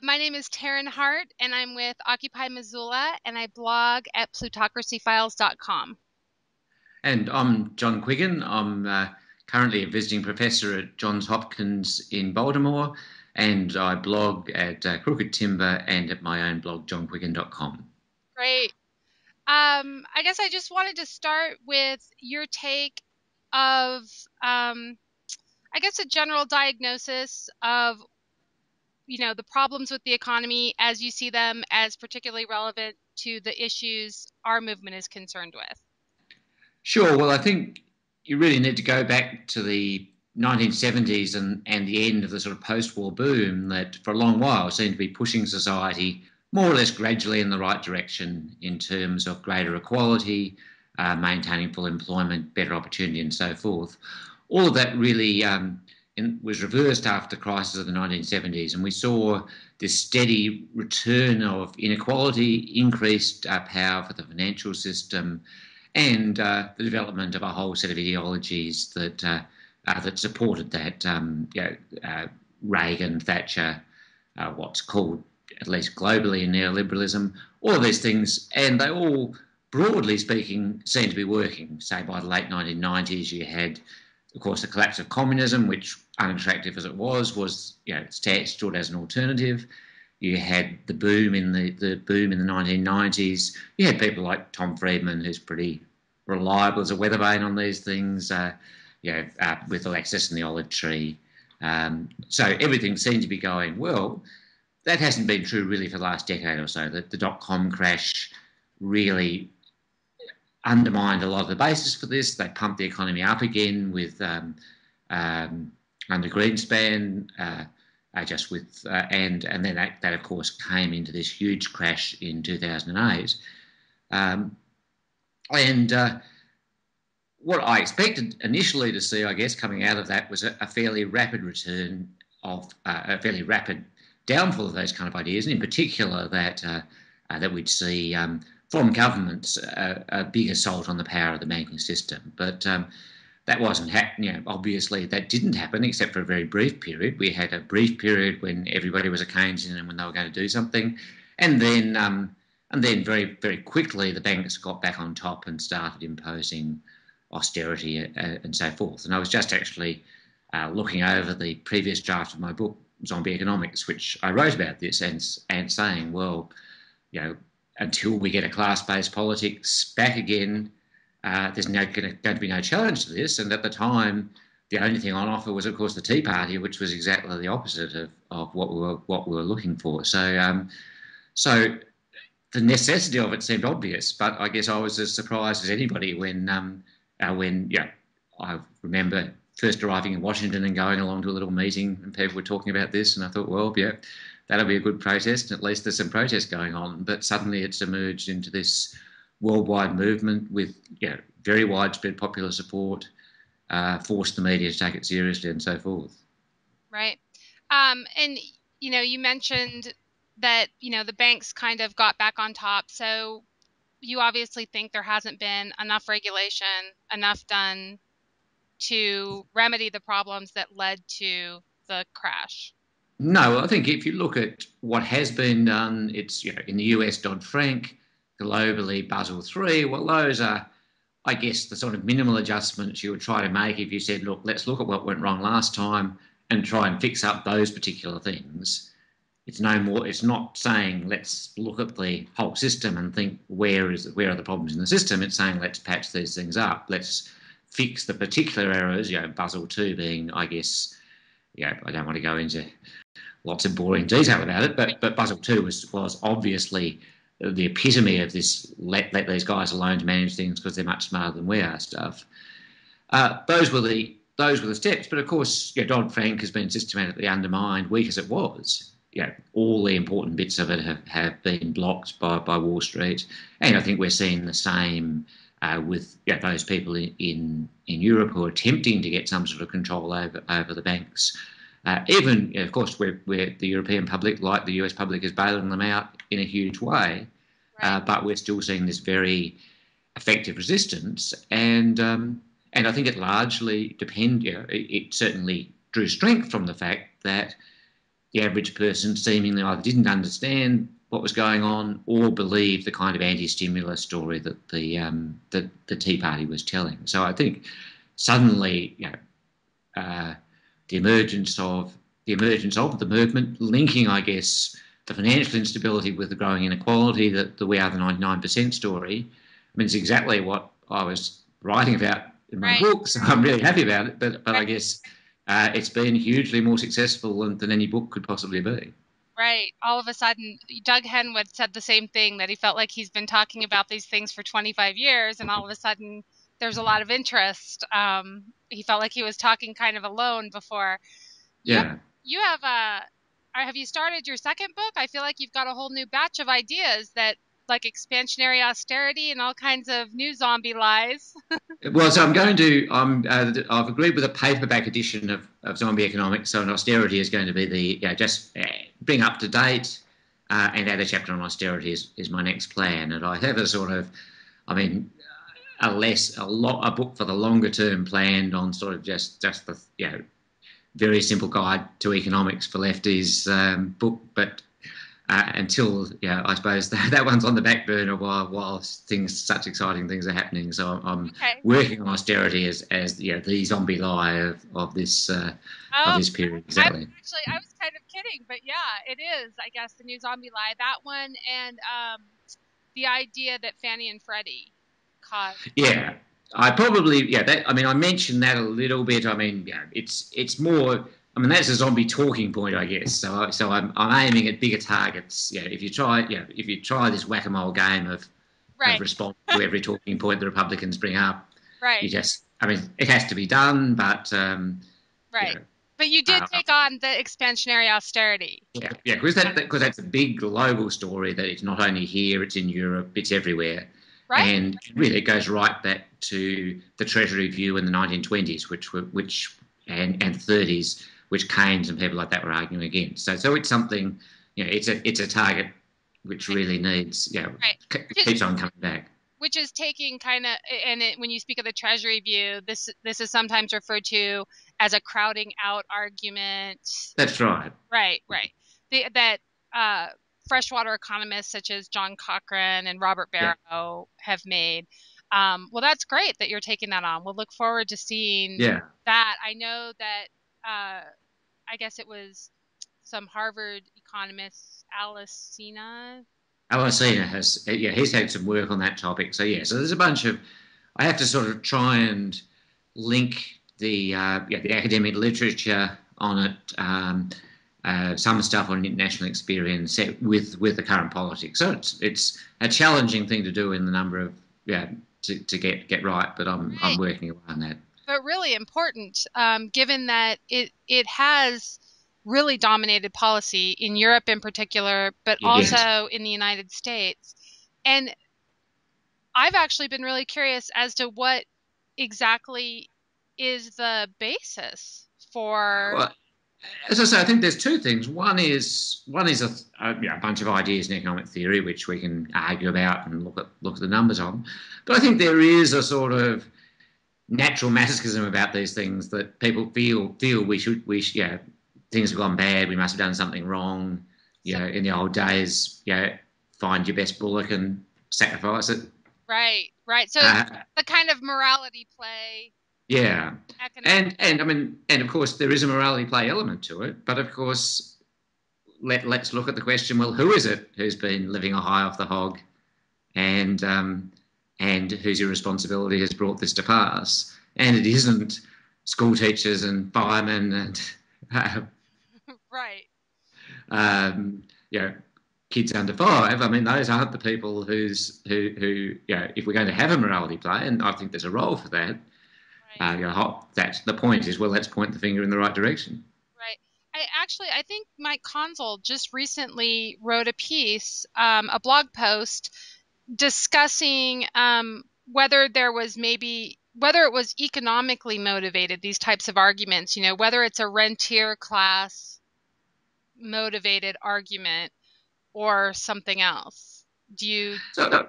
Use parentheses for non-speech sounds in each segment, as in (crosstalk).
My name is Taryn Hart, and I'm with Occupy Missoula, and I blog at plutocracyfiles.com. And I'm John Quiggin. I'm uh, currently a visiting professor at Johns Hopkins in Baltimore, and I blog at uh, Crooked Timber and at my own blog, johnquiggin.com. Great. Um, I guess I just wanted to start with your take of, um, I guess, a general diagnosis of you know the problems with the economy as you see them as particularly relevant to the issues our movement is concerned with? Sure. Well i think you really need to go back to the 1970s and, and the end of the sort of post-war boom that for a long while seemed to be pushing society more or less gradually in the right direction in terms of greater equality uh, maintaining full employment better opportunity and so forth. All of that really um, in, was reversed after the crisis of the 1970s, and we saw this steady return of inequality, increased uh, power for the financial system, and uh, the development of a whole set of ideologies that uh, uh that supported that. Um, you know, uh, Reagan, Thatcher, uh, what's called at least globally neoliberalism, all of these things, and they all, broadly speaking, seem to be working. Say by the late 1990s, you had of course, the collapse of communism, which, unattractive as it was, was you know stood as an alternative. You had the boom in the, the boom in the 1990s. You had people like Tom Friedman, who's pretty reliable as a weather vane on these things. Uh, you know, uh, with Lexus and the olive tree. Um, so everything seemed to be going well. That hasn't been true really for the last decade or so. The dot com crash really undermined a lot of the basis for this. They pumped the economy up again with um, um, under Greenspan, uh, uh, just with uh, and and then that, that of course came into this huge crash in 2008. Um, and uh, what I expected initially to see, I guess, coming out of that was a, a fairly rapid return of uh, a fairly rapid downfall of those kind of ideas, and in particular that that we'd see um, from governments a, a, big assault on the power of the banking system. But um, that wasn't happening. You know, obviously, that didn't happen except for a very brief period. We had a brief period when everybody was a Keynesian and when they were going to do something, and then um, and then very very quickly the banks got back on top and started imposing austerity uh, and so forth. And I was just actually uh, looking over the previous draft of my book Zombie Economics, which I wrote about this and and saying, well, you know, until we get a class-based politics back again, uh, there's no, going to be no challenge to this. And at the time, the only thing on offer was, of course, the Tea Party, which was exactly the opposite of, of what we were what we were looking for. So, um, so the necessity of it seemed obvious, but I guess I was as surprised as anybody when um, uh, when yeah, I remember first arriving in Washington and going along to a little meeting and people were talking about this, and I thought, well, yeah, that'll be a good protest. At least there's some protest going on. But suddenly it's emerged into this worldwide movement with you know, very widespread popular support, uh, forced the media to take it seriously, and so forth. Right. Um, and you know, you mentioned that you know the banks kind of got back on top. So you obviously think there hasn't been enough regulation, enough done to remedy the problems that led to the crash. No, I think if you look at what has been done, it's you know in the US Dodd Frank, globally Basel three. Well, those are, I guess, the sort of minimal adjustments you would try to make if you said, look, let's look at what went wrong last time and try and fix up those particular things. It's no more. It's not saying let's look at the whole system and think where is where are the problems in the system. It's saying let's patch these things up. Let's fix the particular errors. You know, Basel two being, I guess, you know, I don't want to go into lots of boring detail about it, but but Basel II was was obviously the epitome of this let let these guys alone to manage things because they're much smarter than we are stuff. Uh, those were the those were the steps, but of course, you know, Dodd Frank has been systematically undermined, weak as it was. You know, all the important bits of it have, have been blocked by, by Wall Street, and I think we're seeing the same uh, with you know, those people in, in in Europe who are attempting to get some sort of control over over the banks. Uh, even, of course, where, where the European public, like the US public, is bailing them out in a huge way, uh, right. uh, but we're still seeing this very effective resistance. And um, and I think it largely depend. You know, it, it, certainly drew strength from the fact that the average person seemingly either didn't understand what was going on or believed the kind of anti-stimulus story that the um, the, the Tea Party was telling. So I think suddenly, you know, uh, the emergence of the emergence of the movement, linking, I guess, the financial instability with the growing inequality, that the We Are the 99% story. I mean, it's exactly what I was writing about in my Right. book, so I'm really happy about it. But, but I guess uh, it's been hugely more successful than, than any book could possibly be. Right. All of a sudden, Doug Henwood said the same thing that he felt like he's been talking about these things for 25 years, and all of a sudden, there's a lot of interest. Um, he felt like he was talking kind of alone before. Yeah. You have a. or Have you started your second book? I feel like you've got a whole new batch of ideas that, like expansionary austerity and all kinds of new zombie lies. (laughs) Well, so I'm going to. I'm. Uh, I've agreed with a paperback edition of, of Zombie Economics. So, an austerity is going to be the. Yeah, just uh, bring up to date uh, and add a chapter on austerity is, is my next plan. And I have a sort of. I mean, a less a lot a book for the longer term planned on sort of just just the you know very simple guide to economics for lefties um, book, but. Uh, until yeah, I suppose that, (laughs) that one's on the back burner while while things such exciting things are happening. So I'm, Okay. working on austerity as, as you know, the zombie lie of, of this uh, Oh, of this period. I Exactly. was actually, I was kind of kidding, but yeah, it is. I guess the new zombie lie, that one, and um, the idea that Fannie and Freddie Yeah, I probably yeah. That, I mean, I mentioned that a little bit. I mean, yeah, it's it's more. I mean, that's a zombie talking point, I guess. So I- so I'm, I'm aiming at bigger targets. Yeah, if you try yeah, if you try this whack a mole game of, of Right, respond to every talking point the Republicans bring up, right? you just I mean, it has to be done, but um, right. yeah. But you did Uh, take on the expansionary austerity. Yeah, yeah, because that because that's a big global story that it's not only here, it's in Europe, it's everywhere, Right? and really it goes right back to the Treasury view in the 1920s, which were which and and 30s, which Keynes and people like that were arguing against. So so it's something, you know, it's a it's a target which really needs, you know, Right. keeps on coming back. Which is taking kind of, and it, when you speak of the Treasury view, this this is sometimes referred to as a crowding out argument. That's right. Right, right. The, that uh, freshwater economists such as John Cochrane and Robert Yeah. Barro have made. Um, well, that's great that you're taking that on. We'll look forward to seeing Yeah. that. I know that uh, I guess it was some Harvard economist, Alice Sina. Alesina has, yeah, he's had some work on that topic. So yeah, so there's a bunch of, I have to sort of try and link the uh, yeah the academic literature on it, um, uh, some stuff on international experience set with with the current politics. So it's it's a challenging thing to do in the number of yeah to, to get get right, but I'm Right. I'm working around that. but really important um, given that it it has really dominated policy in Europe in particular, but Yes. also in the United States. And I've actually been really curious as to what exactly is the basis for Well, as I say, I think there's two things. One is one is a, a, you know, a bunch of ideas in economic theory which we can argue about and look at look at the numbers on. But I think there is a sort of natural masochism about these things that people feel feel we should we should, yeah things have gone bad. We must have done something wrong. You know, in the old days, you know, find your best bullock and sacrifice it. right, right. So Uh, the kind of morality play, yeah, and and I mean, and of course there is a morality play element to it, but of course, let let's look at the question: Well, who is it who's been living a high off the hog, and um, and whose irresponsibility has brought this to pass? And it isn't school teachers and firemen and (laughs) uh, (laughs) right, um, you know kids under five. I mean, those aren't the people who's who who you know if we're going to have a morality play, and I think there's a role for that. Uh, that's the point is well, let's point the finger in the right direction. Right. I actually, I think Mike Konczal just recently wrote a piece, um, a blog post, discussing um, whether there was maybe whether it was economically motivated these types of arguments. You know, whether it's a rentier class motivated argument or something else. Do you? So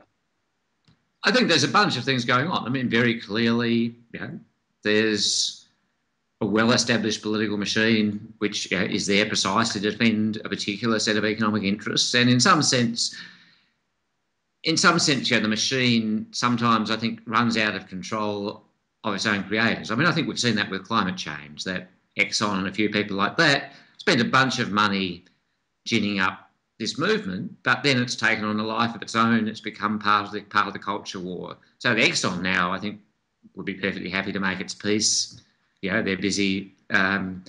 I think there's a bunch of things going on. I mean, very clearly, you know, there's a well-established political machine, which is there precisely to defend a particular set of economic interests, and in some sense, in some sense, you know, the machine sometimes I think runs out of control of its own creators. I mean, I think we've seen that with climate change. That Exxon and a few people like that spent a bunch of money ginning up this movement, but then it's taken on a life of its own. It's become part of the part of the culture war. So Exxon now, I think, would be perfectly happy to make its peace. You know, they're busy, um,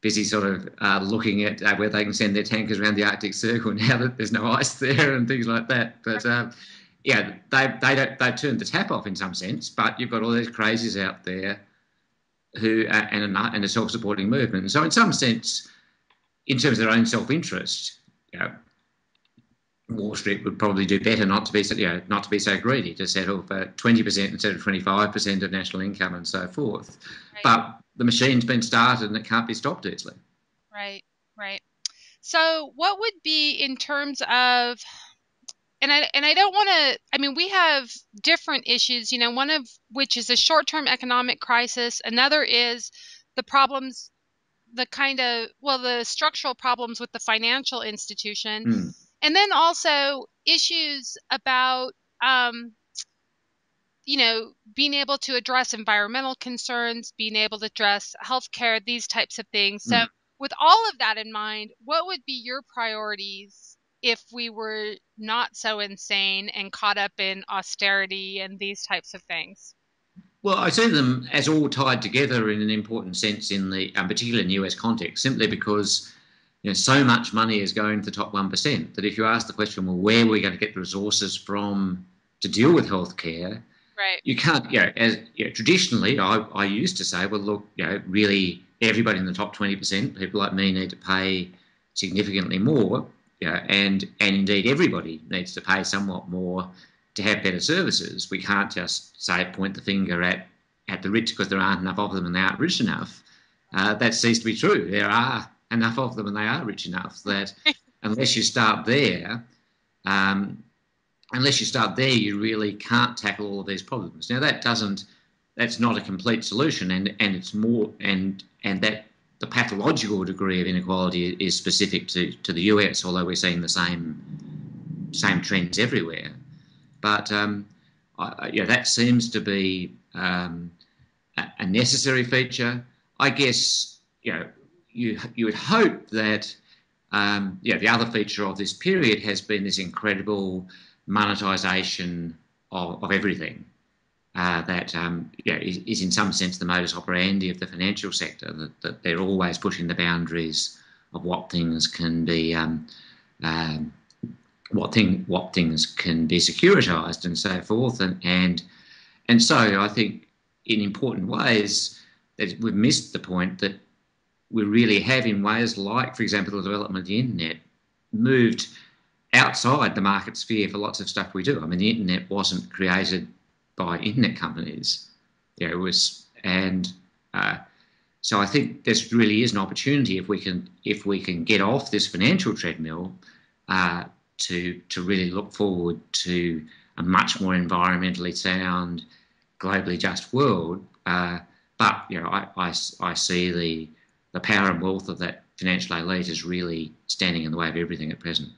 busy sort of uh, looking at uh, where they can send their tankers around the Arctic Circle (laughs) now that there's no ice there and things like that. But um, yeah, they they don't they turned the tap off in some sense. But you've got all these crazies out there who uh, and a, and a self-supporting movement. So in some sense, in terms of their own self-interest, you know, Wall Street would probably do better not to be so, you know, not to be so greedy to settle for 20% instead of 25% of national income and so forth. Right. But the machine's been started and it can't be stopped easily. Right, right. So, what would be in terms of and I and I don't want to. I mean, we have different issues. You know, one of which is a short-term economic crisis. Another is the problems, the kind of well, the structural problems with the financial institution. Mm and then also issues about um, you know being able to address environmental concerns being able to address healthcare these types of things so mm. with all of that in mind what would be your priorities if we were not so insane and caught up in austerity and these types of things well, I see them as all tied together in an important sense in the, um, particularly in the US context, simply because you know, so much money is going to the top 1% that if you ask the question, well, where are we going to get the resources from to deal with healthcare? Right. You can't, you know, as you know, traditionally, I, I used to say, well, look, you know, really everybody in the top 20%, people like me, need to pay significantly more. You know, and, and indeed, everybody needs to pay somewhat more to have better services. We can't just say, point the finger at, at the rich because there aren't enough of them and they aren't rich enough. Uh, that ceased to be true. There are enough of them and they are rich enough that (laughs) unless you start there, um, unless you start there, you really can't tackle all of these problems. Now that doesn't, that's not a complete solution, and and it's more and and that the pathological degree of inequality is specific to to the US, although we're seeing the same same trends everywhere. But um, I, yeah, that seems to be um, a, a necessary feature. I guess you know you you would hope that um, yeah the other feature of this period has been this incredible monetization of, of everything uh, that um, yeah, is, is, in some sense the modus operandi of the financial sector that, that they're always pushing the boundaries of what things can be um, um, what thing what things can be securitized and so forth. And and and so I think in important ways that we've missed the point that we really have in ways like, for example, the development of the internet, moved outside the market sphere for lots of stuff we do. I mean, the internet wasn't created by internet companies. It was, and uh, so I think this really is an opportunity if we can if we can get off this financial treadmill uh, to to really look forward to a much more environmentally sound, globally just world. Uh, but you know, I, I, I see the the power and wealth of that financial elite is really standing in the way of everything at present.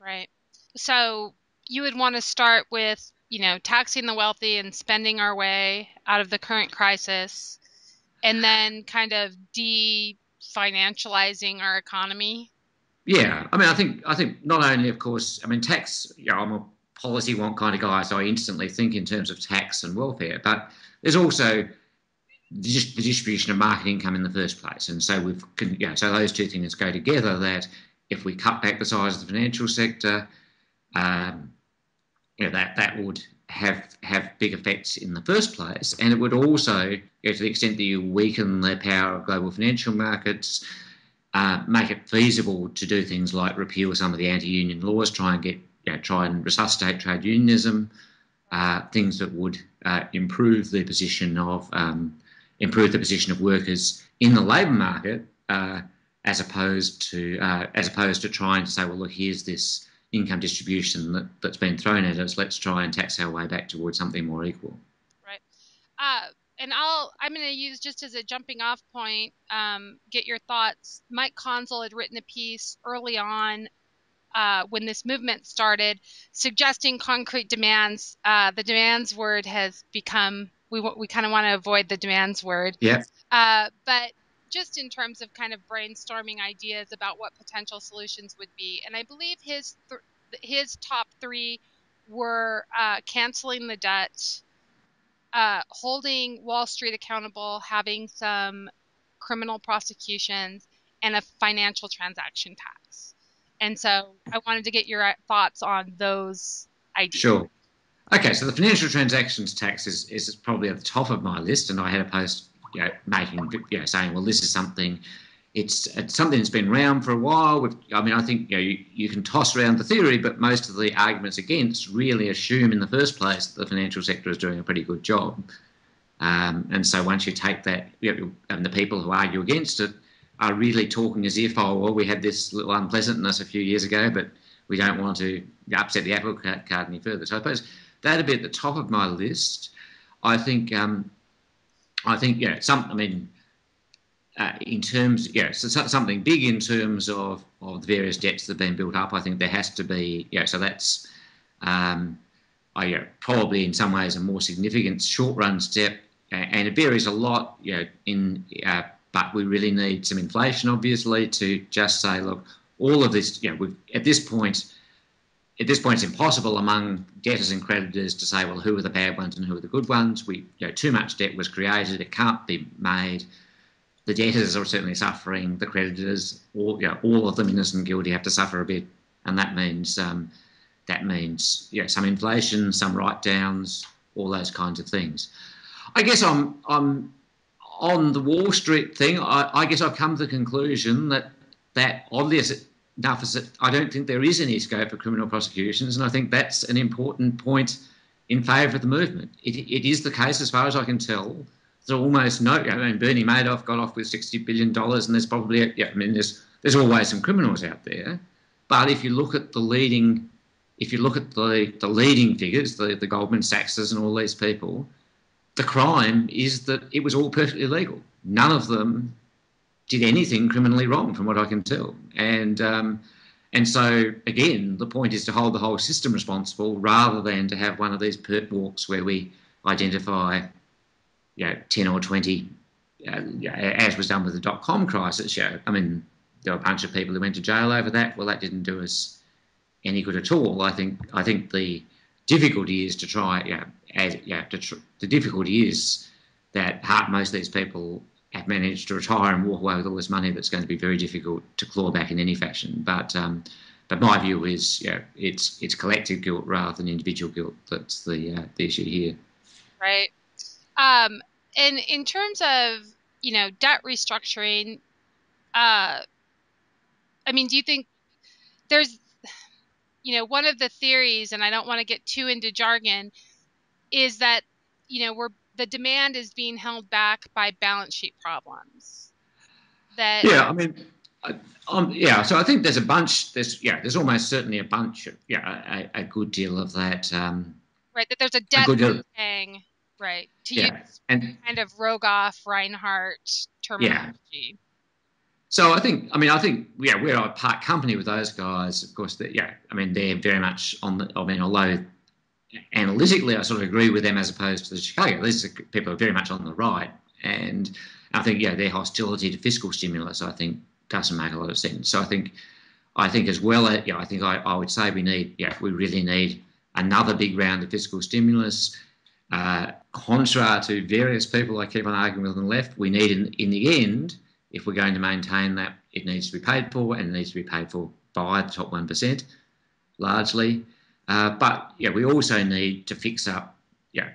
Right. So you would want to start with, you know, taxing the wealthy and spending our way out of the current crisis, and then kind of de-financializing our economy. Yeah, I mean, I think I think not only, of course, I mean, tax. You know, I'm a policy wonk kind of guy, so I instantly think in terms of tax and welfare. But there's also the distribution of market income in the first place. And so we've, you know, so those two things go together. That if we cut back the size of the financial sector, um, you know, that that would have have big effects in the first place, and it would also, you know, to the extent that you weaken the power of global financial markets, uh, make it feasible to do things like repeal some of the anti-union laws, try and get, you know, try and resuscitate trade unionism, uh, things that would uh, improve the position of um, improve the position of workers in the labour market, uh, as opposed to uh, as opposed to trying to say, well, look, here's this income distribution that, that's been thrown at us. Let's try and tax our way back towards something more equal. Right. Uh, and I'll I'm going to use just as a jumping off point, um, get your thoughts. Mike Konczal had written a piece early on uh, when this movement started, suggesting concrete demands. Uh, the demands word has become we we kind of want to avoid the demands word. Yeah. Uh, but just in terms of kind of brainstorming ideas about what potential solutions would be, and I believe his th- his top three were uh, canceling the debt, uh, holding Wall Street accountable, having some criminal prosecutions, and a financial transaction tax. And so I wanted to get your uh, thoughts on those ideas. Sure. Okay, so the financial transactions tax is, is probably at the top of my list, and I had a post you know, making, you know, saying, well, this is something, it's, it's something that's been around for a while. I mean, I think you, know, you, you can toss around the theory, but most of the arguments against really assume in the first place that the financial sector is doing a pretty good job. Um, and so once you take that, you know, and the people who argue against it are really talking as if, oh, well, we had this little unpleasantness a few years ago, but we don't want to upset the apple cart any further. So I suppose that'd be at the top of my list. I think, um, I think, yeah, some. I mean, uh, in terms, yeah, so something big in terms of of the various debts that have been built up. I think there has to be, yeah. So that's, um, I, yeah, probably in some ways a more significant short run step, and it varies a lot, you know, in. Uh, but we really need some inflation, obviously, to just say, look, all of this, you know, at this point, at this point, it's impossible among debtors and creditors to say, well, who are the bad ones and who are the good ones. We, you know, too much debt was created; it can't be made. The debtors are certainly suffering. The creditors, all, you know, all of them, innocent guilty, have to suffer a bit, and that means um, that means you know, some inflation, some write-downs, all those kinds of things. I guess I'm I'm on the Wall Street thing. I, I guess I've come to the conclusion that that oddly that I don't think there is any scope for criminal prosecutions, and I think that's an important point in favour of the movement. It, it is the case, as far as I can tell. There's almost no. I mean, Bernie Madoff got off with sixty billion dollars, and there's probably yeah. I mean, there's there's always some criminals out there, but if you look at the leading, if you look at the the leading figures, the the Goldman Sachses and all these people, the crime is that it was all perfectly legal. None of them did anything criminally wrong, from what I can tell. And um, and so again, the point is to hold the whole system responsible rather than to have one of these perp walks where we identify, you know, ten or twenty, uh, as was done with the dot com crisis. You know, I mean, there were a bunch of people who went to jail over that. Well, that didn't do us any good at all. I think I think the difficulty is to try. Yeah, as, yeah. Tr- the difficulty is that most of these people managed to retire and walk away with all this money that's going to be very difficult to claw back in any fashion. But um, but my view is, yeah, it's it's collective guilt rather than individual guilt that's the uh, the issue here. Right. Um, and in terms of you know debt restructuring, uh, I mean, do you think there's you know one of the theories, and I don't want to get too into jargon, is that you know we're the demand is being held back by balance sheet problems. That yeah, I mean, um, yeah. So I think there's a bunch. There's yeah, there's almost certainly a bunch. Of, yeah, a, a good deal of that. Um, right, that there's a debt a thing. Right, to yeah, use and kind of Rogoff Reinhart terminology. Yeah. So I think, I mean, I think, yeah, we're a part company with those guys. Of course, that yeah, I mean, they're very much on the. I mean, although analytically, I sort of agree with them as opposed to the Chicago. These people are very much on the right, and I think yeah, their hostility to fiscal stimulus, I think, doesn't make a lot of sense. So I think, I think as well, uh, yeah, I think I, I would say we need, yeah, we really need another big round of fiscal stimulus. Uh, contra to various people I keep on arguing with on the left, we need in, in the end, if we're going to maintain that, it needs to be paid for and it needs to be paid for by the top 1%, largely. Uh, but yeah, we also need to fix up, yeah,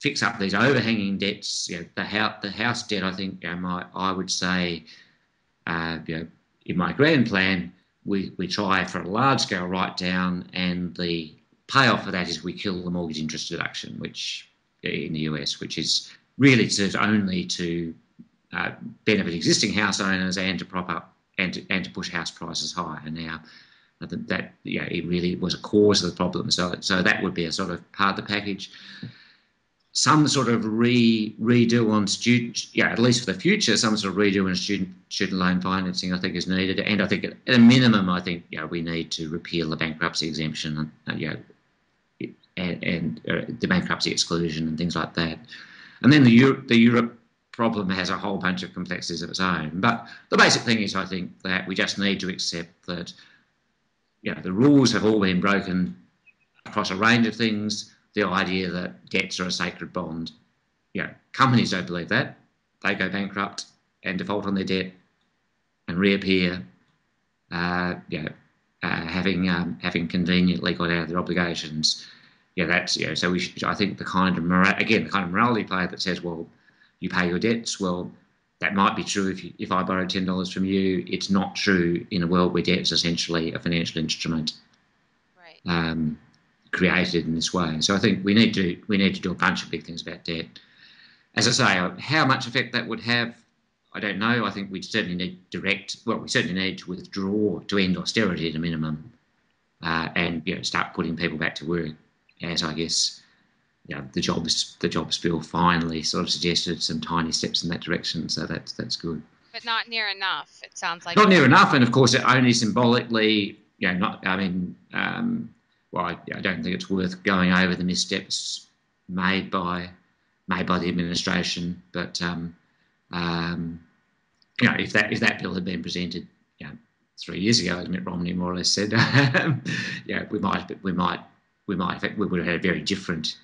fix up these overhanging debts. The house, the house debt. I think my, I would say, uh, you know, in my grand plan, we, we try for a large scale write down, and the payoff for that is we kill the mortgage interest deduction, which in the US, which is really serves only to uh, benefit existing house owners and to prop up and to, and to push house prices higher. Now, that, that yeah, it really was a cause of the problem. So, so that would be a sort of part of the package. some sort of re redo on student, yeah, at least for the future, some sort of redo on student student loan financing, I think is needed. And I think at, a minimum, I think yeah, we need to repeal the bankruptcy exemption, and uh, yeah, and, and uh, the bankruptcy exclusion and things like that. And then the Europe, the Europe problem has a whole bunch of complexities of its own. But the basic thing is, I think that we just need to accept that, you know, the rules have all been broken across a range of things the idea that debts are a sacred bond. You know, companies don't believe that. They go bankrupt and default on their debt and reappear, uh, you know, uh, having um, having conveniently got out of their obligations. Yeah, that's you know, so we should, I think the kind of mora- again the kind of morality play that says, well, you pay your debts. Well, that might be true if you, if I borrow ten dollars from you. It's not true in a world where debt is essentially a financial instrument. Right. Um, created in this way. So I think we need to we need to do a bunch of big things about debt. As I say, how much effect that would have, I don't know. I think we certainly need direct. Well, we certainly need to withdraw to end austerity at a minimum, uh, and you know start putting people back to work. As I guess, you know, the jobs the jobs bill finally sort of suggested some tiny steps in that direction. So that's that's good. But not near enough. It sounds like not near enough, and of course, it only symbolically. You know, not. I mean. Um, well, I, I, don't think it's worth going over the missteps made by made by the administration. But um, um, you know, if that if that bill had been presented, you know, three years ago, as Mitt Romney more or less said, (laughs) yeah, we might we might we might we would have had a very different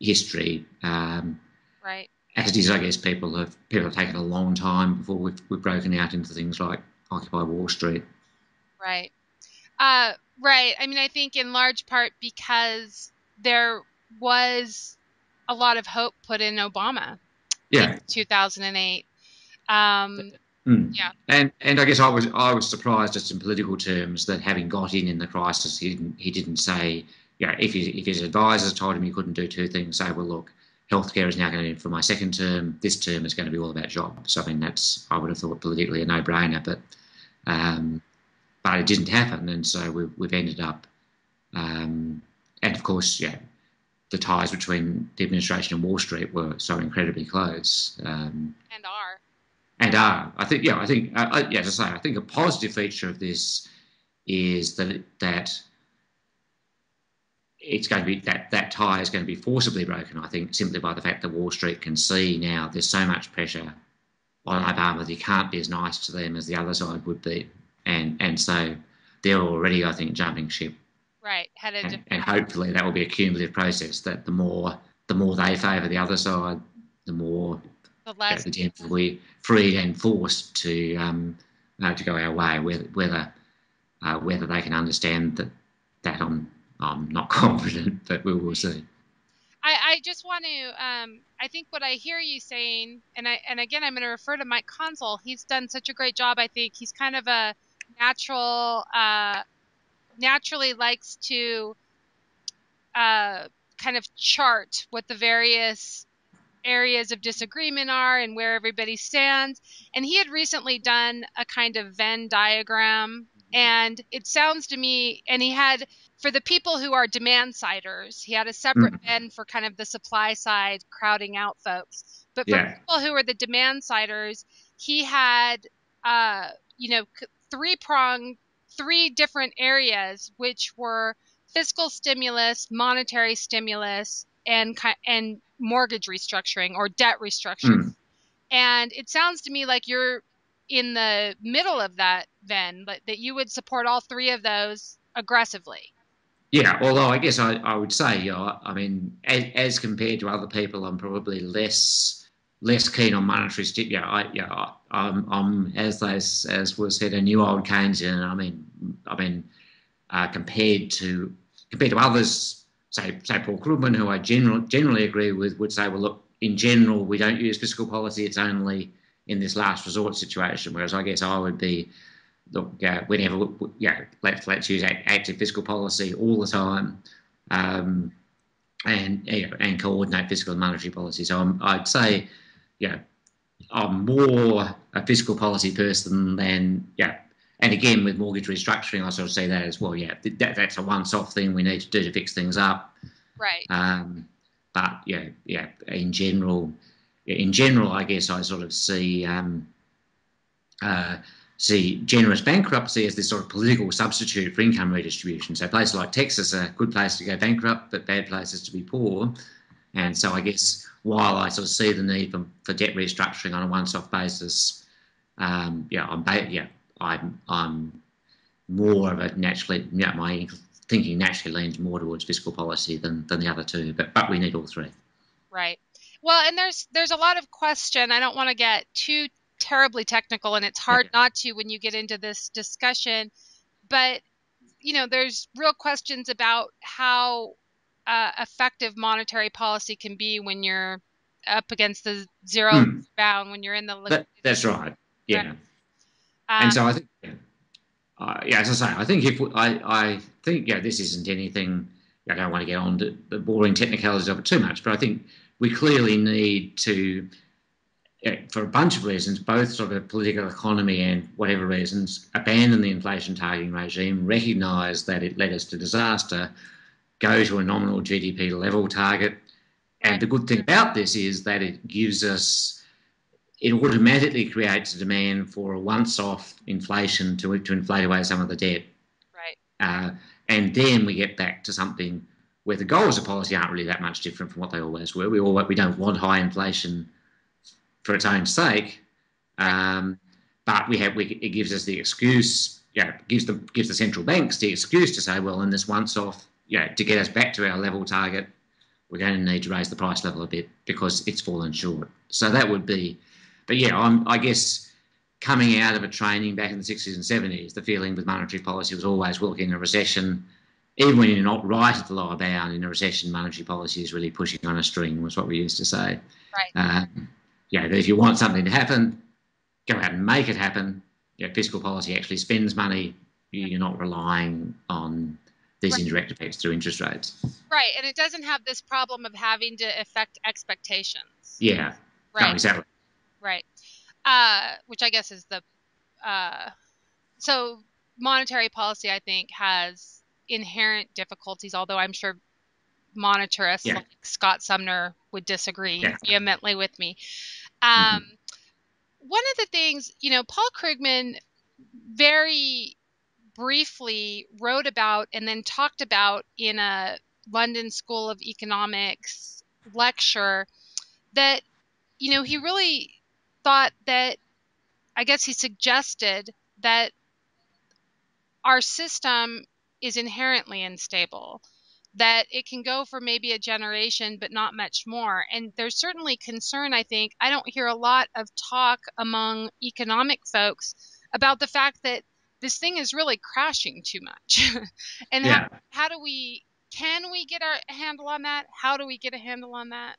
history. Um, right. As it is, I guess people have people have taken a long time before we've, we've broken out into things like Occupy Wall Street. Right. Uh, right. I mean, I think in large part because there was a lot of hope put in Obama. Yeah. In 2008. Um, mm. Yeah. And and I guess I was I was surprised just in political terms that having got in in the crisis, he didn't he didn't say, yeah, if his, if his advisors told him he couldn't do two things, say, well, look, healthcare is now going to be for my second term. This term is going to be all about jobs. I mean, that's I would have thought politically a no-brainer, but um, but it didn't happen, and so we've, we've ended up, um, and of course, yeah, the ties between the administration and Wall Street were so incredibly close, um, and are, and are. I think, yeah, I think, uh, uh yeah, as I say, I think a positive feature of this is that that it's going to be that that tie is going to be forcibly broken. I think simply by the fact that Wall Street can see now there's so much pressure on Obama that he can't be as nice to them as the other side would be and and so they're already, I think, jumping ship. Right, headed. And, and hopefully that will be a cumulative process. That the more the more they favour the other side, the more the less the chance will be freed and forced to um, uh, to go our way. Whether whether uh, whether they can understand that that I'm I'm not (laughs) confident, but we will see. I, I just want to. Um, I think what I hear you saying, and I and again, I'm going to refer to Mike Konczal. He's done such a great job. I think he's kind of a natural, uh, naturally likes to uh, kind of chart what the various areas of disagreement are and where everybody stands. And he had recently done a kind of Venn diagram, and it sounds to me, and he had for the people who are demand siders, he had a separate mm. Venn for kind of the supply side crowding out folks. But for yeah. people who are the demand siders, he had, uh, you know, three prong, three different areas, which were fiscal stimulus, monetary stimulus, and and mortgage restructuring or debt restructuring. Mm. And it sounds to me like you're in the middle of that, then, but that you would support all three of those aggressively. Yeah, although I guess I, I would say, you know, I mean, as, as compared to other people, I'm probably less less keen on monetary stimulus. Yeah, I, yeah, I'm, I'm as as as was said, a new old Keynesian. I mean, I mean, uh, compared to compared to others, say say Paul Krugman, who I general, generally agree with, would say, well, look, in general, we don't use fiscal policy. It's only in this last resort situation. Whereas I guess I would be, look, uh, whenever, yeah, let's let's use active fiscal policy all the time. Um, and you know, and coordinate fiscal and monetary policy. So I'm, I'd say yeah, I'm more a fiscal policy person than yeah. And again, with mortgage restructuring, I sort of see that as well. Yeah, that, that's a once-off thing we need to do to fix things up. Right. Um, but yeah, yeah, in general, in general, I guess I sort of see um, uh, see generous bankruptcy as this sort of political substitute for income redistribution. So places like Texas are a good place to go bankrupt, but bad places to be poor. And so I guess while I sort of see the need for, for debt restructuring on a once-off basis, um, yeah, I'm yeah, I'm I'm more of a naturally, yeah, my thinking naturally leans more towards fiscal policy than than the other two. But but we need all three. Right. Well, and there's there's a lot of question. I don't want to get too terribly technical, and it's hard yeah. not to when you get into this discussion. But you know, there's real questions about how uh, effective monetary policy can be when you're up against the zero hmm. bound, when you're in the. That, that's right. Yeah. Um, and so I think, yeah, uh, yeah, as I say, I think if I, I think, yeah, this isn't anything. I don't want to get on to the boring technicalities of it too much, but I think we clearly need to, for a bunch of reasons, both sort of political economy and whatever reasons, abandon the inflation targeting regime, recognise that it led us to disaster, go to a nominal GDP level target. And the good thing about this is that it gives us, it automatically creates a demand for a once off inflation to, to inflate away some of the debt. Right. Uh, and then we get back to something where the goals of policy aren't really that much different from what they always were. We all we don't want high inflation for its own sake, um, but we have we, it gives us the excuse, yeah, gives the gives the central banks the excuse to say, well, in this once-off you know, to get us back to our level target, we're going to need to raise the price level a bit because it's fallen short. So that would be, but yeah, I'm, I guess coming out of a training back in the 60s and 70s, the feeling with monetary policy was always, well, in a recession, even when you're not right at the lower bound, in a recession, monetary policy is really pushing on a string, was what we used to say. Right. Um, yeah, if you want something to happen, go out and make it happen. Yeah, fiscal policy actually spends money. You're not relying on these right. indirect effects through interest rates. Right, and it doesn't have this problem of having to affect expectations. Yeah, right. No, exactly. Right, uh, which I guess is the uh, so monetary policy. I think has inherent difficulties, although I'm sure monetarists yeah. like Scott Sumner would disagree yeah. vehemently with me. Mm-hmm. Um. One of the things, you know, Paul Krugman very briefly wrote about and then talked about in a London School of Economics lecture that, you know, he really thought that, I guess he suggested that our system is inherently unstable, that it can go for maybe a generation, but not much more. And there's certainly concern, I think. I don't hear a lot of talk among economic folks about the fact that this thing is really crashing too much. (laughs) and yeah. how, how do we can we get our handle on that? How do we get a handle on that?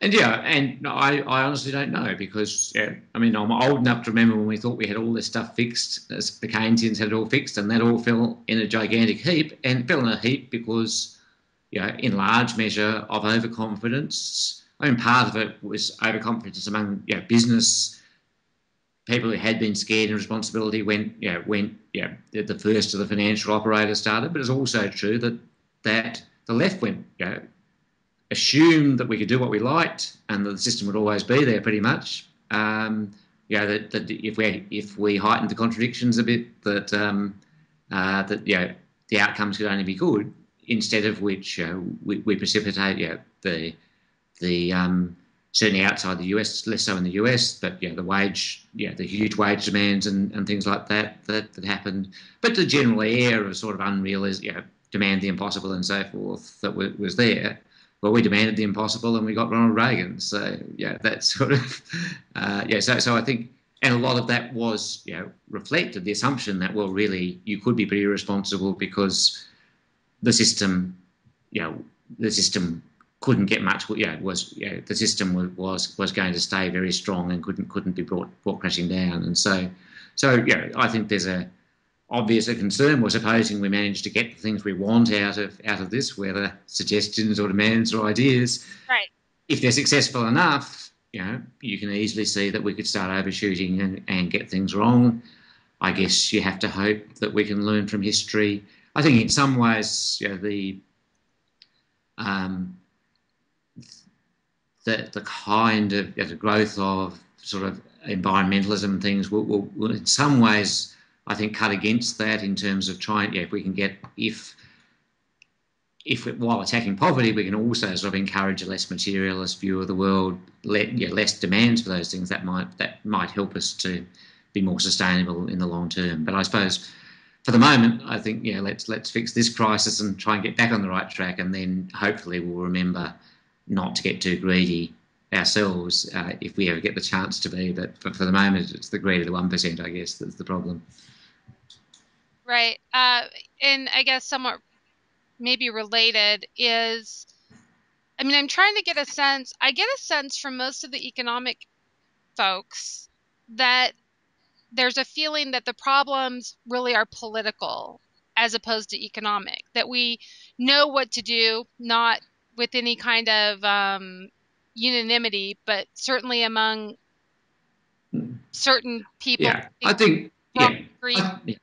And yeah, and I, I honestly don't know because yeah, I mean I'm old enough to remember when we thought we had all this stuff fixed, the Keynesians had it all fixed, and that all fell in a gigantic heap, and fell in a heap because, you know, in large measure of overconfidence. I mean, part of it was overconfidence among you know, business people who had been scared and responsibility when you know, when you know, the first of the financial operators started. But it's also true that that the left went you know, assumed that we could do what we liked and that the system would always be there pretty much. Um, you know, that, that if we if we heightened the contradictions a bit, that um, uh, that you know, the outcomes could only be good. Instead of which uh, we, we precipitate know, the the um, certainly outside the US, less so in the US, but yeah, the wage, yeah, the huge wage demands and, and things like that, that that happened. But the general air of sort of unreal is, you demand the impossible and so forth that was there. Well, we demanded the impossible and we got Ronald Reagan. So yeah, that (laughs) sort of uh, yeah. So so I think, and a lot of that was you know reflected the assumption that well, really you could be pretty irresponsible because the system, you know, the system couldn't get much. Yeah, it was yeah, the system was, was was going to stay very strong and couldn't couldn't be brought brought crashing down. And so, so yeah, I think there's a obvious a concern. We're supposing we manage to get the things we want out of out of this, whether suggestions or demands or ideas. Right. If they're successful enough, you know, you can easily see that we could start overshooting and, and get things wrong. I guess you have to hope that we can learn from history. I think in some ways, you know, the um, the the kind of the growth of sort of environmentalism things will, will, will, in some ways I think cut against that in terms of trying yeah if we can get if if while attacking poverty we can also sort of encourage a less materialist view of the world let, yeah, less demands for those things that might that might help us to be more sustainable in the long term. But I suppose for the moment I think yeah let's let's fix this crisis and try and get back on the right track and then hopefully we'll remember not to get too greedy ourselves uh, if we ever get the chance to be. But, but for the moment, it's the of the 1%, I guess, that's the problem. Right. Uh, and I guess somewhat maybe related is I mean, I'm trying to get a sense, I get a sense from most of the economic folks that there's a feeling that the problems really are political as opposed to economic, that we know what to do, not with any kind of um, unanimity, but certainly among certain people. Yeah, I think. Yeah, I, yeah.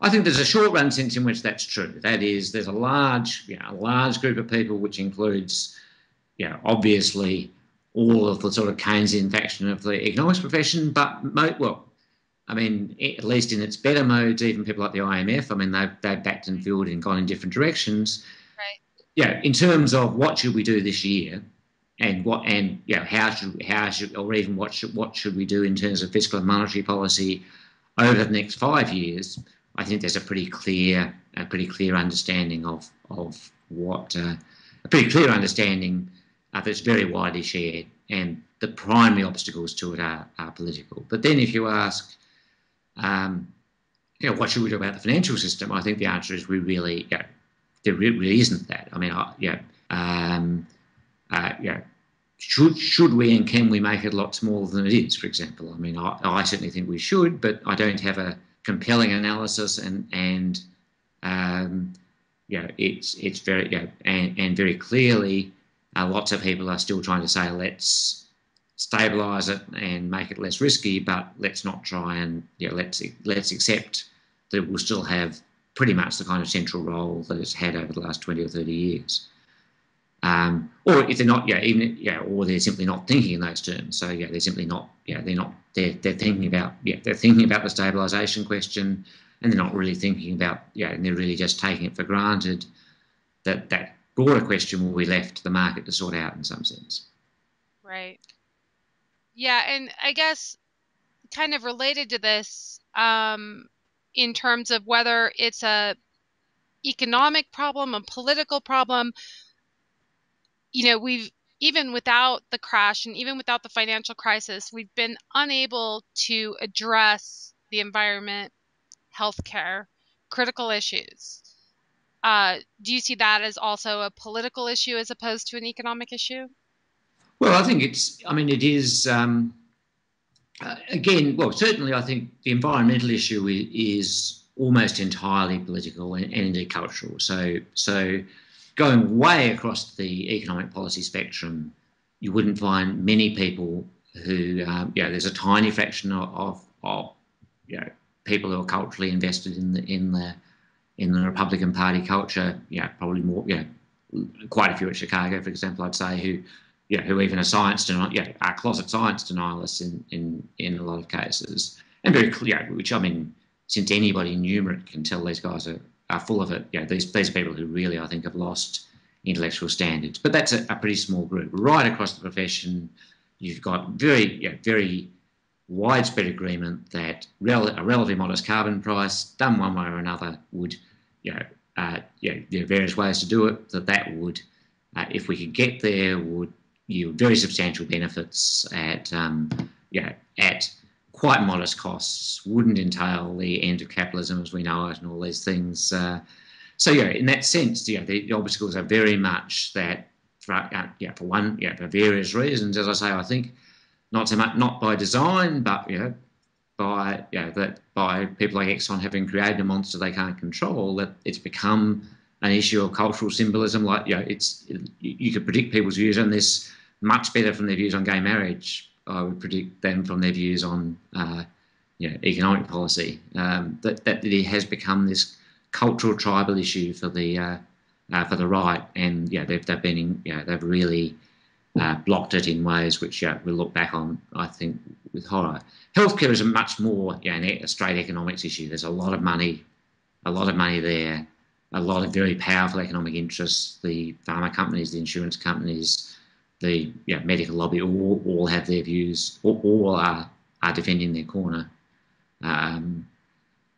I think there's a short run sense in which that's true. That is, there's a large, you know, a large group of people, which includes, you know, obviously all of the sort of Keynesian faction of the economics profession, but mo- well, I mean, at least in its better modes, even people like the IMF, I mean, they've, they've backed and filled and gone in different directions. Right. Yeah, in terms of what should we do this year, and what and you know, how should how should or even what should what should we do in terms of fiscal and monetary policy over the next five years? I think there's a pretty clear a pretty clear understanding of of what uh, a pretty clear understanding uh, that's very widely shared, and the primary obstacles to it are, are political. But then, if you ask, um, you know, what should we do about the financial system? I think the answer is we really, you know, there really isn't that. I mean, I, yeah, um, uh, you know, should should we and can we make it a lot smaller than it is? For example, I mean, I, I certainly think we should, but I don't have a compelling analysis, and and um, you know, it's it's very you know, and and very clearly, uh, lots of people are still trying to say let's stabilise it and make it less risky, but let's not try and you know, let's let's accept that it will still have pretty much the kind of central role that it's had over the last twenty or thirty years. Um, or if they're not, yeah, even yeah, or they're simply not thinking in those terms. So yeah, they're simply not, yeah, they're not, they're they're thinking about, yeah, they're thinking about the stabilisation question, and they're not really thinking about, yeah, and they're really just taking it for granted that that broader question will be left to the market to sort out in some sense. Right. Yeah, and I guess kind of related to this, um, in terms of whether it's a economic problem, a political problem you know, we've even without the crash and even without the financial crisis, we've been unable to address the environment, healthcare, critical issues. Uh, do you see that as also a political issue as opposed to an economic issue? Well, I think it's, I mean, it is, um, uh, again, well, certainly I think the environmental issue is, almost entirely political and, and indeed cultural. So, so, going way across the economic policy spectrum, you wouldn't find many people who, um, you know, there's a tiny fraction of, of, of, you know, people who are culturally invested in the in the in the Republican Party culture. Yeah, probably more. Yeah, quite a few at Chicago, for example, I'd say who. Yeah, who even are science denial, yeah, are closet science denialists in, in, in a lot of cases, and very clear. Which I mean, since anybody numerate can tell these guys are are full of it. You know, these, these are people who really, I think, have lost intellectual standards. But that's a, a pretty small group. Right across the profession, you've got very, you know, very widespread agreement that rel- a relatively modest carbon price, done one way or another, would, you know, uh, you know, there are various ways to do it. That that would, uh, if we could get there, would yield very substantial benefits at, um, you know, at quite modest costs, wouldn't entail the end of capitalism as we know it, and all these things. Uh, so yeah, in that sense, yeah, the, the obstacles are very much that, for, uh, yeah, for one, yeah, for various reasons. As I say, I think not so much not by design, but you know, by yeah, that by people like Exxon having created a monster they can't control, that it's become an issue of cultural symbolism. Like you know, it's you could predict people's views on this much better from their views on gay marriage I would predict them from their views on uh, economic policy um, that, that it has become this cultural tribal issue for the uh, uh, for the right, and yeah, they've, they've been in, know, they've really uh, blocked it in ways which yeah, we'll look back on, I think, with horror. Healthcare is a much more yeah, a straight economics issue. There's a lot of money, a lot of money there, a lot of very powerful economic interests. The pharma companies, the insurance companies, the medical lobby all, all have their views, all, all are, are defending their corner. Um,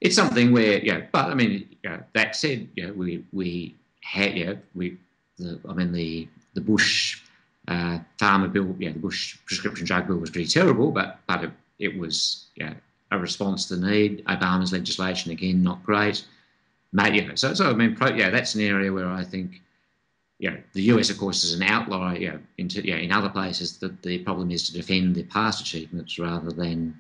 it's something where, yeah, but I mean, that said, yeah, we we had, yeah, we, the, I mean, the the Bush uh, bill, yeah, the Bush prescription drug bill was pretty terrible, but but it, it was yeah a response to the need. Obama's legislation again not great. Mate, yeah, so so I mean, pro, yeah, that's an area where I think. Yeah, the US, of course, is an outlier. Yeah, into, yeah, in other places, the, the problem is to defend their past achievements rather than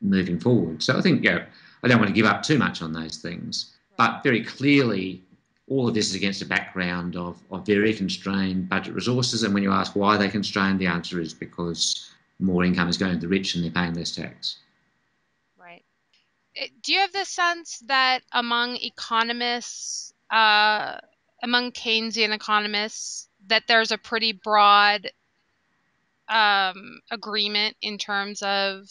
moving forward. So I think, yeah, I don't want to give up too much on those things, but very clearly, all of this is against a background of, of very constrained budget resources. And when you ask why they're constrained, the answer is because more income is going to the rich and they're paying less tax. Right. Eh, do you have the sense that among economists, uh, among Keynesian economists, that there's a pretty broad um, agreement in terms of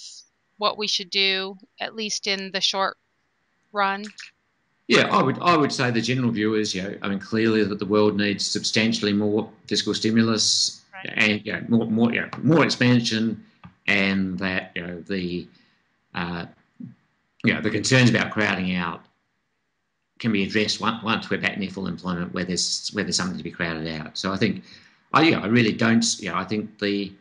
what we should do, at least in the short run? Yeah, I would I would say the general view is, you know, I mean, clearly that the world needs substantially more fiscal stimulus right. and yeah, more more yeah, more expansion, and that you know the uh, you know the concerns about crowding out can be addressed once, we're back near full employment, where there's where there's something to be crowded out. So I think, I yeah, I really don't. Yeah, I think the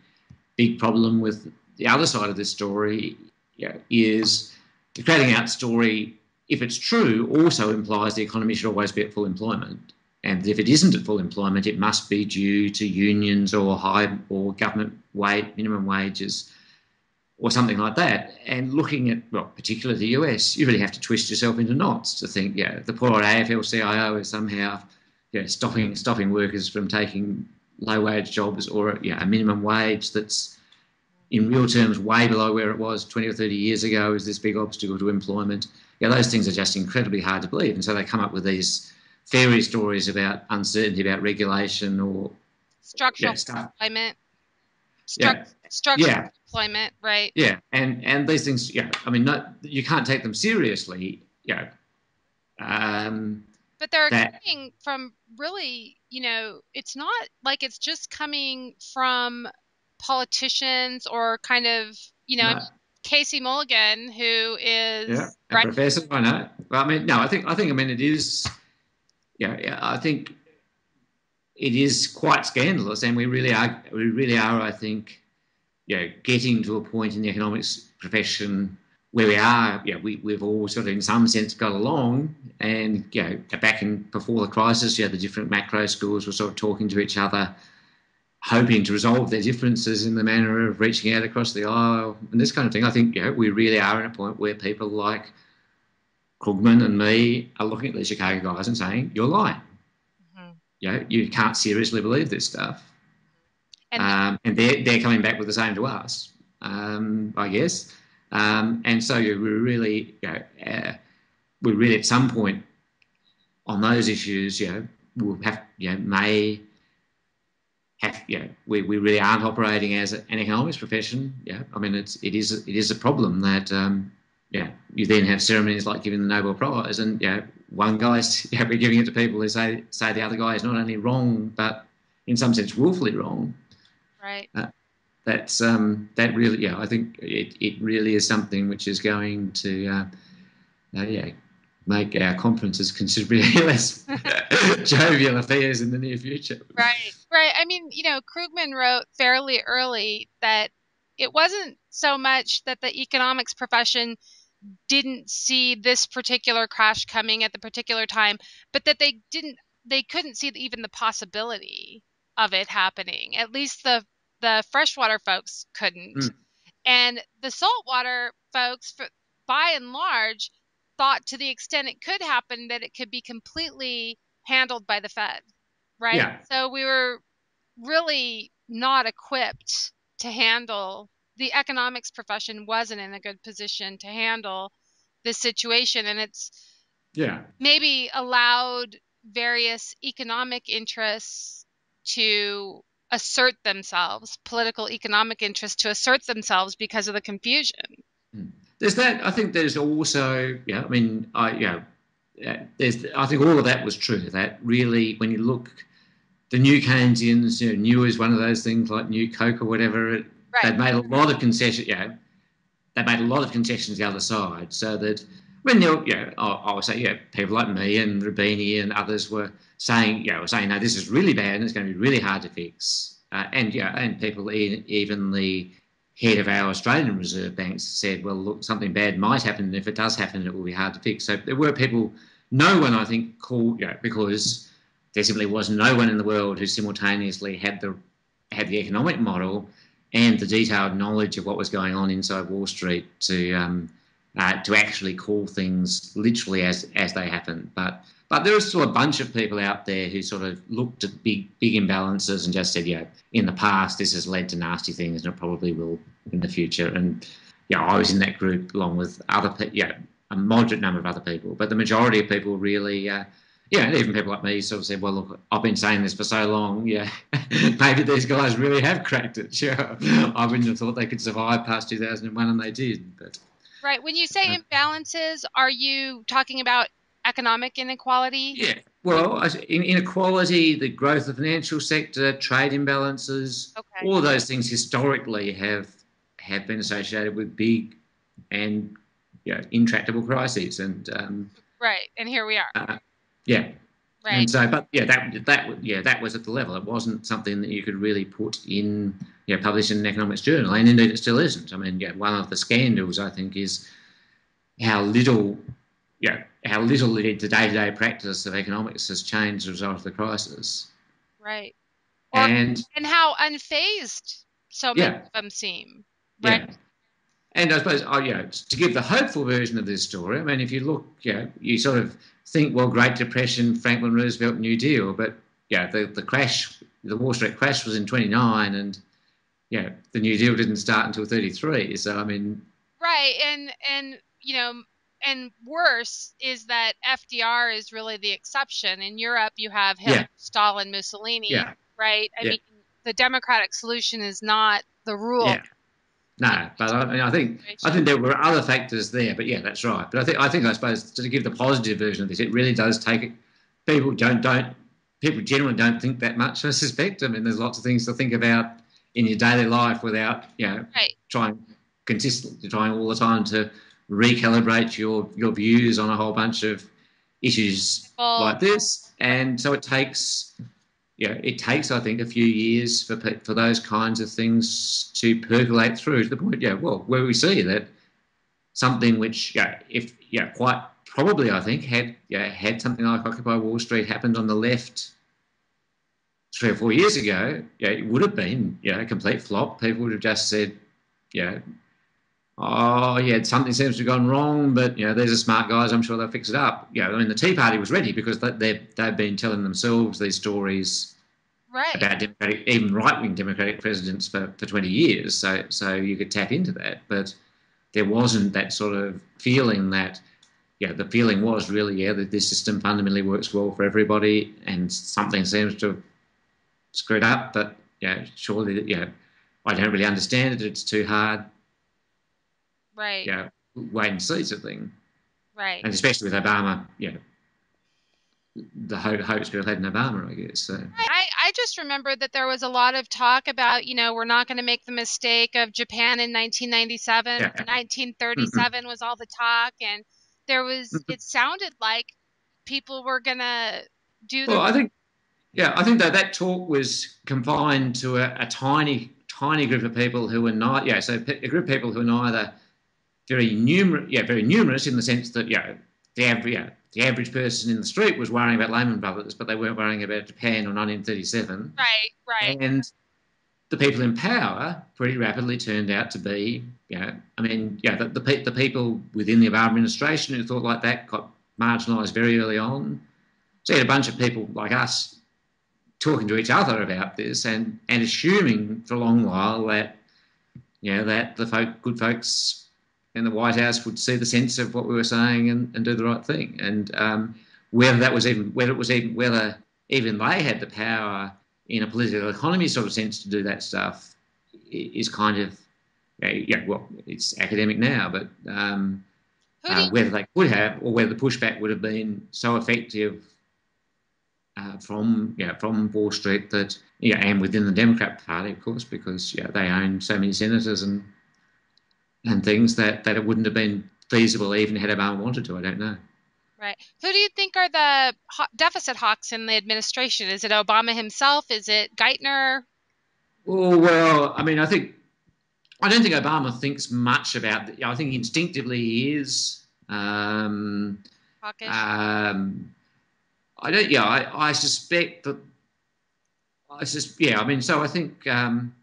big problem with the other side of this story know, is the crowding out story if it's true, also implies the economy should always be at full employment. And if it isn't at full employment, it must be due to unions or high or government wage, minimum wages or something like that. And looking at, well, particularly the US, you really have to twist yourself into knots to think, yeah, the poor AFL-CIO is somehow you know, stopping stopping workers from taking low wage jobs or you know, a minimum wage that's in real terms way below where it was 20 or 30 years ago is this big obstacle to employment yeah, those things are just incredibly hard to believe. And so they come up with these fairy stories about uncertainty about regulation or structural yeah, employment. Stru- yeah. Structural yeah. employment, right? Yeah, and and these things, yeah, I mean, not, you can't take them seriously, yeah. Um, but they're that, coming from really, you know, it's not like it's just coming from politicians or kind of, you know, no. Casey Mulligan, who is yeah, right- professor. I know. Well, I mean, no, I think I think I mean it is. Yeah, yeah, I think it is quite scandalous, and we really are. We really are. I think, you know, getting to a point in the economics profession where we are. Yeah, we we've all sort of, in some sense, got along, and you know, back in before the crisis, yeah, the different macro schools were sort of talking to each other hoping to resolve their differences in the manner of reaching out across the aisle and this kind of thing. I think you know, we really are at a point where people like Krugman and me are looking at the Chicago guys and saying, "You're lying. You know, you can't seriously believe this stuff." And, um, and they're they're coming back with the same to us, um, I guess. Um, and so we're really, you know, uh, we really at some point on those issues, you know, we'll have, you know, may have, you know, we, we really aren't operating as an economics profession. Yeah, I mean, it's it is it is a problem that um, yeah, you then have ceremonies like giving the Nobel Prize, and yeah, one guy's yeah, we're giving it to people who say say the other guy is not only wrong, but in some sense willfully wrong. Right. Uh, that's um, that really yeah, I think it, it really is something which is going to uh, uh, yeah make our conferences considerably (laughs) less (laughs) jovial affairs in the near future. Right, right. I mean, you know, Krugman wrote fairly early that it wasn't so much that the economics profession didn't see this particular crash coming at the particular time, but that they didn't, they couldn't see even the possibility of it happening. At least the the freshwater folks couldn't, mm. and the saltwater folks, by and large, thought to the extent it could happen that it could be completely handled by the Fed, right? Yeah. So we were really not equipped to handle the economics profession wasn't in a good position to handle this situation and it's yeah maybe allowed various economic interests to assert themselves, political, economic interests to assert themselves because of the confusion. Hmm. There's that. I think there's also, yeah. I mean, I yeah. There's. I think all of that was true. That really, when you look, the new Keynesians, you know, new is one of those things like New Coke or whatever. It, right. They've made a lot of concessions. Yeah, they made a lot of concessions the other side, so that when you know, I would say, yeah, people like me and Roubini and others were saying, you know, were saying, no, this is really bad and it's going to be really hard to fix. Uh, and yeah, and people, even the head of our Australian Reserve banks said, well, look, something bad might happen, and if it does happen, it will be hard to fix. So there were people, no one, I think, called, you know, because there simply was no one in the world who simultaneously had the had the economic model and the detailed knowledge of what was going on inside Wall Street to um, uh, to actually call things literally as as they happen. But but there are still a bunch of people out there who sort of looked at big big imbalances and just said, yeah, in the past this has led to nasty things and it probably will in the future. And yeah, I was in that group along with other yeah, a moderate number of other people, but the majority of people really. Uh, yeah, and even people like me sort of said, well, look, I've been saying this for so long, yeah, (laughs) maybe these guys really have cracked it. (laughs) Sure. I wouldn't have thought they could survive past 2001, and they did. But Right. When you say imbalances, are you talking about economic inequality? Yeah. Well, in inequality, the growth of the financial sector, trade imbalances, okay. all those things historically have have been associated with big and you know, intractable crises. And um, right, and here we are. Uh, yeah. Right. And so, but yeah, that that yeah, that was at the level. It wasn't something that you could really put in you know, published in an economics journal, and indeed it still isn't. I mean, yeah, one of the scandals I think is how little, yeah, how little the day-to-day practice of economics has changed as a result of the crisis. Right. Or, and and how unfazed so many yeah, of them seem. Right. Yeah. And I suppose, oh, yeah, to give the hopeful version of this story, I mean, if you look, you know, you sort of think, well, Great Depression, Franklin Roosevelt, New Deal, but yeah, the, the crash, the Wall Street crash was in 29, and yeah, the New Deal didn't start until 33. So I mean, right, and and you know, and worse is that FDR is really the exception. In Europe, you have Hitler, yeah. Stalin, Mussolini, yeah. right? I yeah. mean, the democratic solution is not the rule. No, but I, mean, I think I think there were other factors there. But yeah, that's right. But I think I think I suppose to give the positive version of this, it really does take it. People don't don't people generally don't think that much. I suspect. I mean, there's lots of things to think about in your daily life without you know right. trying consistently trying all the time to recalibrate your your views on a whole bunch of issues like this and so it takes yeah it takes i think a few years for for those kinds of things to percolate through to the point yeah well where we see that something which yeah if yeah quite probably i think had yeah had something like occupy wall street happened on the left three or four years ago, yeah, it would have been yeah, a complete flop. People would have just said, yeah, oh yeah, something seems to have gone wrong, but you know, there's a smart guys, I'm sure they'll fix it up. Yeah, I mean, the Tea Party was ready because they they've been telling themselves these stories right. about democratic, even right wing democratic presidents for, for 20 years. So so you could tap into that, but there wasn't that sort of feeling that. Yeah, the feeling was really, yeah, that this system fundamentally works well for everybody, and something seems to have screwed up, but yeah, surely, yeah, I don't really understand it. It's too hard. Right. Yeah, wait and see sort of thing. Right. And especially with Obama, yeah, the hope, hopes we had in Obama, I guess. So. I, I just remember that there was a lot of talk about, you know, we're not going to make the mistake of Japan in 1997. Yeah. 1937 mm-hmm. was all the talk, and there was, mm-hmm. it sounded like people were going to do the. Well, I think yeah, I think that that talk was confined to a, a tiny, tiny group of people who were not, yeah, so a group of people who were neither very numerous, yeah, very numerous in the sense that, yeah, the average, yeah, the average person in the street was worrying about Lehman Brothers, but they weren't worrying about Japan or 1937. Right, right. And the people in power pretty rapidly turned out to be, you know, I mean, yeah, the, the, the people within the Obama administration who thought like that got marginalised very early on. So you had a bunch of people like us talking to each other about this and, and assuming for a long while that you know that the folk, good folks in the White House would see the sense of what we were saying and, and do the right thing. And um, whether that was even whether it was even whether even they had the power in a political economy sort of sense to do that stuff is kind of yeah, well, it's academic now, but um, uh, whether they could have or whether the pushback would have been so effective uh, from yeah from Wall Street that yeah, and within the Democrat Party, of course, because yeah, they own so many senators and and things that that it wouldn't have been feasible even had Obama wanted to. I don't know. Right. Who do you think are the deficit hawks in the administration? Is it Obama himself? Is it Geithner? Oh well, I mean, I think I don't think Obama thinks much about. I think instinctively he is. Um, um, I don't. Yeah, I, I suspect that. I just yeah. I mean, so I think um,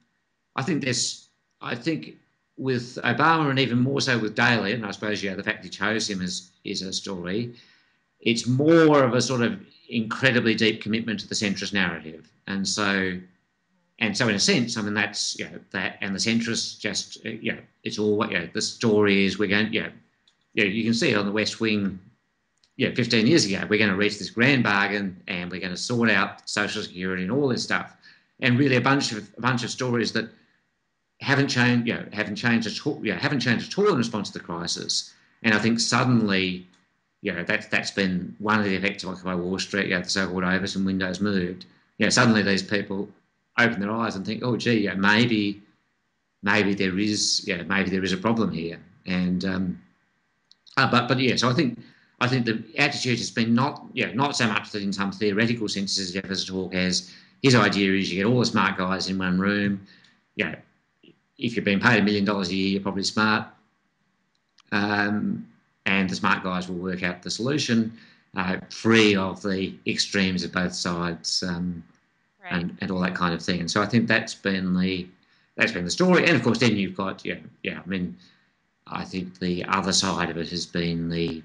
I think there's. I think with Obama and even more so with Daley, and I suppose yeah, the fact he chose him is is a story. It's more of a sort of incredibly deep commitment to the centrist narrative, and so and so in a sense, I mean that's you know that and the centrists just uh, you know it's all you know the story is we're going you know, you, know, you can see it on the West Wing. Yeah, 15 years ago, we're going to reach this grand bargain, and we're going to sort out social security and all this stuff, and really a bunch of a bunch of stories that haven't changed, you know, haven't changed at all, you know, haven't changed at all in response to the crisis. And I think suddenly, you know, that's that's been one of the effects of Occupy Wall Street, you know, the so-called Overton windows moved. You know, suddenly these people open their eyes and think, oh, gee, yeah, maybe, maybe there is, yeah, maybe there is a problem here. And um, uh, but but yeah, so I think I think the attitude has been not yeah not so much that in some theoretical sense as Jefferson talk as his idea is you get all the smart guys in one room, you know, if you're being paid a million dollars a year, you're probably smart. Um, and the smart guys will work out the solution, uh, free of the extremes of both sides, um, right. and, and all that kind of thing. And so I think that's been the that's been the story. And of course, then you've got yeah, yeah. I mean, I think the other side of it has been the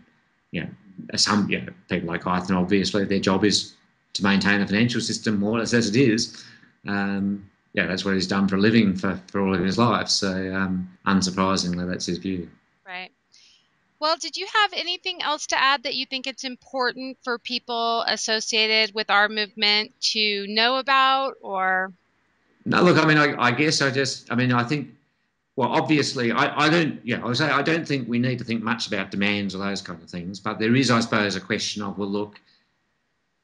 you know some you know, people like Geithner, obviously their job is to maintain the financial system more or less as it is. Um, yeah, that's what he's done for a living for, for all of his life. So, um, unsurprisingly, that's his view. Right. Well, did you have anything else to add that you think it's important for people associated with our movement to know about or? No, look, I mean, I, I guess I just, I mean, I think, well, obviously, I, I don't, yeah, I would say I don't think we need to think much about demands or those kind of things, but there is, I suppose, a question of, well, look,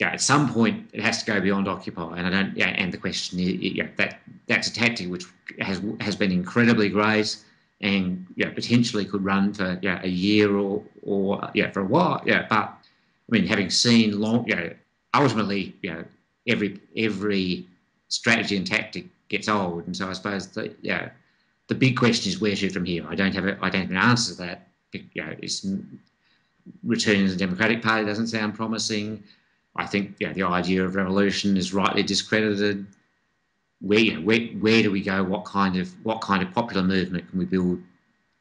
yeah, at some point it has to go beyond Occupy, and I don't. Yeah, and the question is, yeah, that that's a tactic which has has been incredibly great, and yeah, potentially could run for yeah a year or or yeah for a while. Yeah, but I mean, having seen long, yeah, ultimately, you know, every every strategy and tactic gets old, and so I suppose the yeah, the big question is where to from here. I don't have a, I don't have an answer to that. You know, it's returning to the Democratic Party doesn't sound promising I think yeah, the idea of revolution is rightly discredited. Where, where where do we go? What kind of what kind of popular movement can we build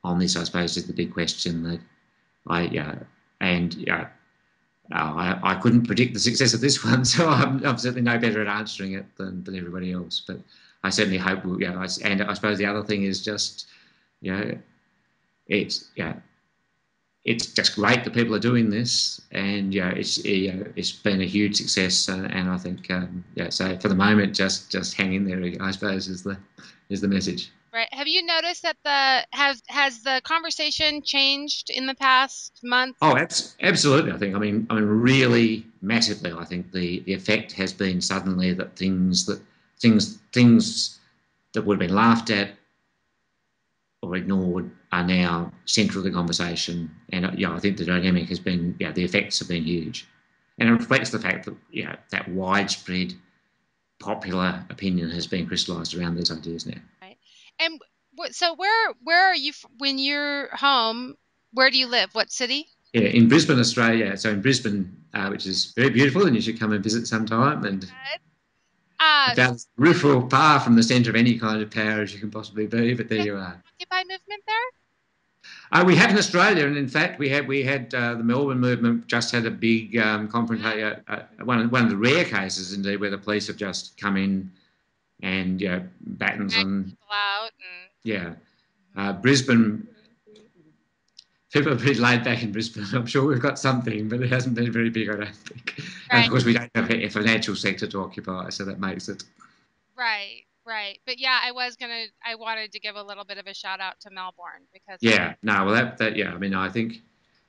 on this? I suppose is the big question that I yeah and yeah. Uh, I, I couldn't predict the success of this (laughs) one, so I'm, I'm, certainly no better at answering it than, than everybody else. But I certainly hope, we'll, you know, and I suppose the other thing is just, you know, it's, yeah, it's just great that people are doing this, and yeah, it's you know, it's been a huge success, uh, and I think um, yeah. So for the moment, just just hang in there. I suppose is the is the message. Right. Have you noticed that the has has the conversation changed in the past month? Oh, absolutely. I think. I mean, I mean, really massively. I think the the effect has been suddenly that things that things things that would have been laughed at or ignored are now central to the conversation. And yeah, I think the dynamic has been, yeah, the effects have been huge. And it reflects the fact that, yeah, that widespread popular opinion has been crystallised around these ideas now. Right. And so where where are you when you're home? Where do you live? What city? Yeah, in Brisbane, Australia. So in Brisbane, uh, which is very beautiful, and you should come and visit sometime. And uh, about peripheral, far from the centre of any kind of power as you can possibly be, but there you are. Occupy movement there? Uh, we have in Australia, and in fact, we had we had uh, the Melbourne movement just had a big um, confrontation. Uh, uh, one one of the rare cases, indeed, where the police have just come in and you know, batons and out. And... Yeah, uh, Brisbane. People are pretty laid back in Brisbane. I'm sure we've got something, but it hasn't been very big, I don't think. Right. And of course, we don't have a financial sector to occupy, so that makes it. Right, right. But yeah, I was gonna, I wanted to give a little bit of a shout out to Melbourne because. Yeah, no, well, that, that, yeah, I mean, I think,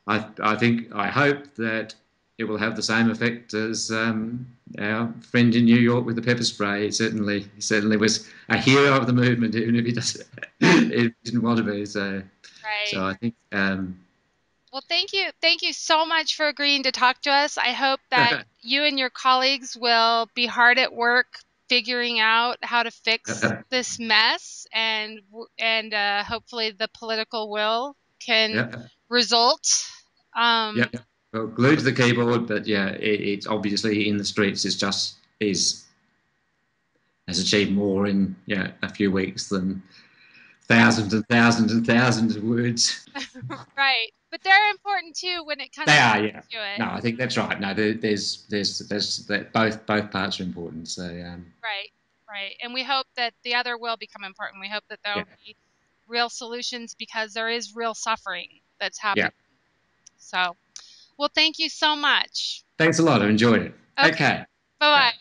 I, I think, I hope that it will have the same effect as um, our friend in New York with the pepper spray. He certainly, he certainly was a hero of the movement, even if he doesn't, (laughs) he didn't want to be. So, right. so I think. Um, well, thank you, thank you so much for agreeing to talk to us. I hope that you and your colleagues will be hard at work figuring out how to fix this mess, and and uh, hopefully the political will can yeah. result. Um, yeah well, glued to the keyboard, but yeah, it, it's obviously in the streets is just is has achieved more in yeah a few weeks than thousands and thousands and thousands of words. (laughs) right, but they're important too when it comes. They are, yeah. No, I think that's right. No, there, there's there's there's that both both parts are important. So um, right, right, and we hope that the other will become important. We hope that there will yeah. be real solutions because there is real suffering that's happening. Yeah. So well, thank you so much. Thanks a lot. I enjoyed it. Okay. okay. Bye bye.